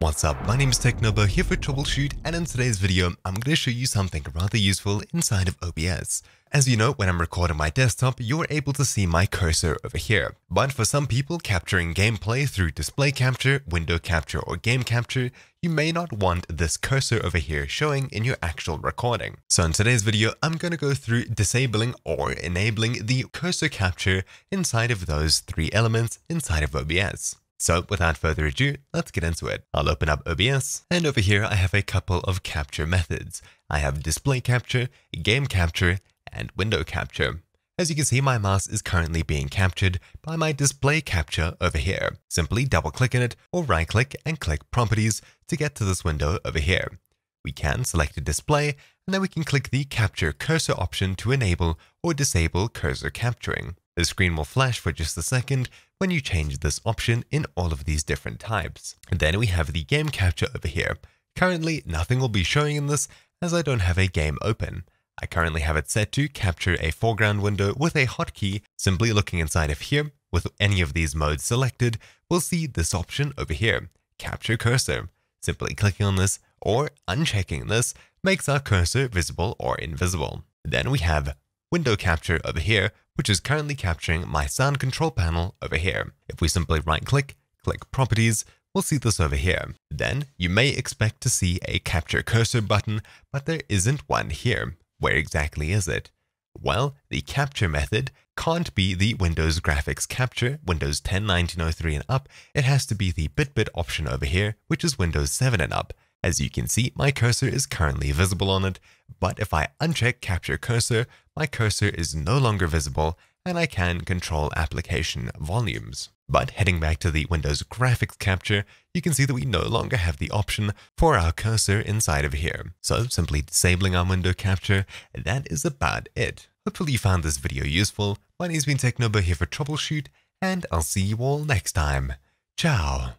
What's up, my name is Technobo here for TroubleChute and in today's video I'm going to show you something rather useful inside of OBS. As you know, when I'm recording my desktop, you're able to see my cursor over here. But for some people capturing gameplay through display capture, window capture or game capture, you may not want this cursor over here showing in your actual recording. So in today's video, I'm going to go through disabling or enabling the cursor capture inside of those three elements inside of OBS. So without further ado, let's get into it. I'll open up OBS, and over here I have a couple of capture methods. I have display capture, game capture, and window capture. As you can see, my mouse is currently being captured by my display capture over here. Simply double click on it or right click and click properties to get to this window over here. We can select a display and then we can click the capture cursor option to enable or disable cursor capturing. The screen will flash for just a second when you change this option in all of these different types. And then we have the game capture over here. Currently, nothing will be showing in this as I don't have a game open. I currently have it set to capture a foreground window with a hotkey. Simply looking inside of here, with any of these modes selected, we'll see this option over here, Capture Cursor. Simply clicking on this or unchecking this makes our cursor visible or invisible. Then we have Window Capture over here, which is currently capturing my sound control panel over here. If we simply right click, click properties, we'll see this over here. Then you may expect to see a capture cursor button, but there isn't one here. Where exactly is it? Well, the capture method can't be the Windows Graphics Capture, Windows 10, 1903 and up. It has to be the BitBlt option over here, which is Windows 7 and up. As you can see, my cursor is currently visible on it, but if I uncheck Capture Cursor, my cursor is no longer visible and I can control application volumes. But heading back to the Windows Graphics Capture, you can see that we no longer have the option for our cursor inside of here. So simply disabling our window capture, that is about it. Hopefully you found this video useful. My name's been Technobo here for TroubleChute, and I'll see you all next time. Ciao.